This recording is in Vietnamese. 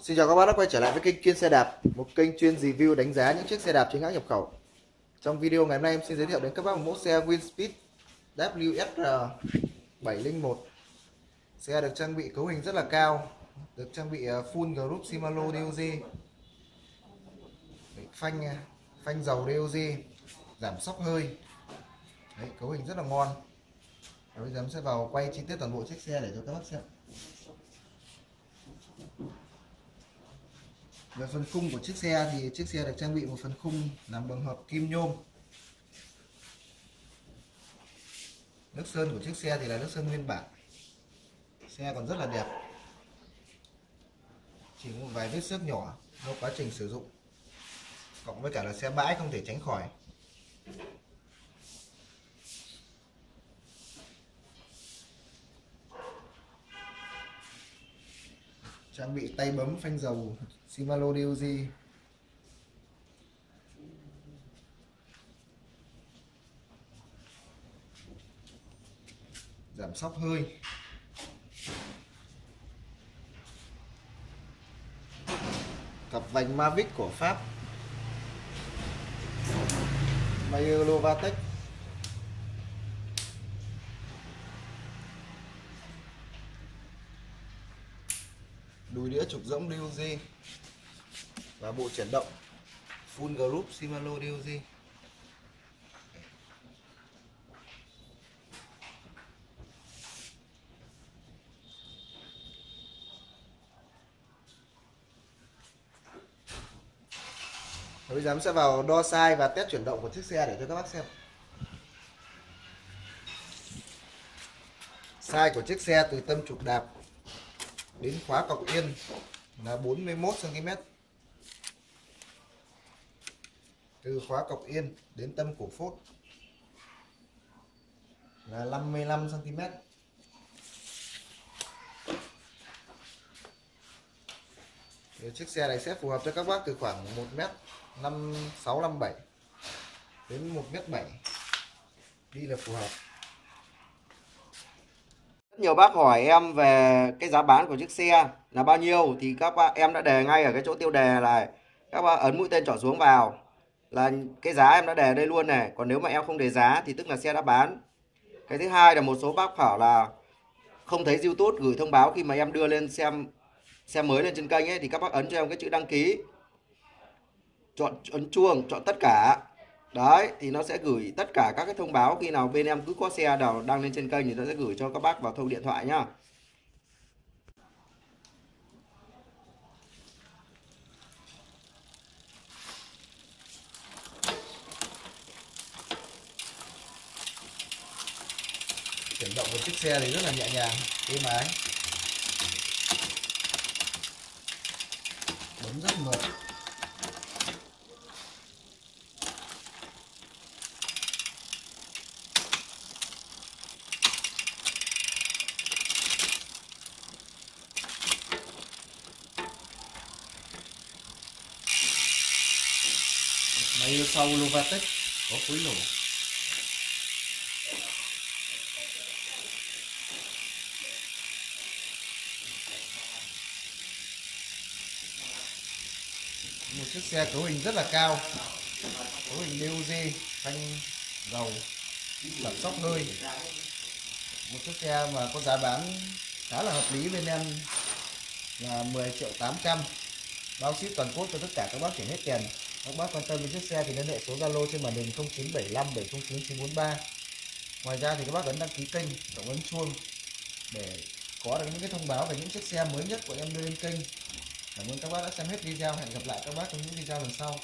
Xin chào các bác đã quay trở lại với kênh chuyên xe đạp Một kênh chuyên review đánh giá những chiếc xe đạp chính hãng nhập khẩu. Trong video ngày hôm nay em xin giới thiệu đến các bác một mẫu xe Winspeed WSR 701 Xe được trang bị cấu hình rất là cao Được trang bị à, full group Shimano DOG Phanh à, phanh dầu DOG Giảm sóc hơi. Đấy, Cấu hình rất là ngon. Và Bây giờ em sẽ vào quay chi tiết toàn bộ chiếc xe để cho các bác xem. Về phần khung của chiếc xe thì chiếc xe được trang bị một phần khung làm bằng hợp kim nhôm. Nước sơn của chiếc xe thì là nước sơn nguyên bản. Xe còn rất là đẹp. Chỉ một vài vết xước nhỏ, do quá trình sử dụng. Cộng với cả là xe bãi không thể tránh khỏi. Trang bị tay bấm phanh dầu Shimano DOG giảm sóc hơi. Cặp vành Mavic của Pháp. Mayer Lovatech đùi đĩa trục rỗng DOG và bộ chuyển động, full group Shimano DOG bây giờ em sẽ vào đo size và test chuyển động của chiếc xe để cho các bác xem. Size của chiếc xe từ tâm trục đạp đến khóa cọc yên là 41 cm từ khóa cọc yên đến tâm cổ phốt là 55 cm Thì chiếc xe này sẽ phù hợp cho các bác từ khoảng 1 m 5657 đến 1 m 7 đi là phù hợp nhiều bác hỏi em về cái giá bán của chiếc xe là bao nhiêu, thì các bác em đã đề ngay ở cái chỗ tiêu đề là các bác ấn mũi tên trỏ xuống vào là cái giá em đã đề đây luôn này. Còn nếu mà em không đề giá thì tức là xe đã bán. Cái thứ hai là một số bác bảo là không thấy youtube gửi thông báo khi mà em đưa lên xem xe mới lên trên kênh ấy, thì các bác ấn cho em cái chữ đăng ký. Chọn, ấn chuông, chọn tất cả đấy, thì nó sẽ gửi tất cả các cái thông báo. Khi nào bên em cứ có xe nào đăng lên trên kênh thì nó sẽ gửi cho các bác vào thông điện thoại nhá. Chuyển động của chiếc xe thì rất là nhẹ nhàng. Êm ái bấm rất mượt. Máy sau Lovatec có khối nổ một chiếc xe cấu hình rất là cao. Cấu hình DOG phanh dầu giảm sóc hơi một chiếc xe mà có giá bán khá là hợp lý bên em là 10 triệu 800 bao ship toàn quốc cho tất cả các bác chuyển hết tiền các bác quan tâm đến chiếc xe thì liên hệ số Zalo trên màn hình 0975 709 943 ngoài ra thì các bác ấn đăng ký kênh cộng ấn chuông để có được những cái thông báo về những chiếc xe mới nhất của em đưa lên kênh. Cảm ơn các bác đã xem hết video. Hẹn gặp lại các bác trong những video lần sau.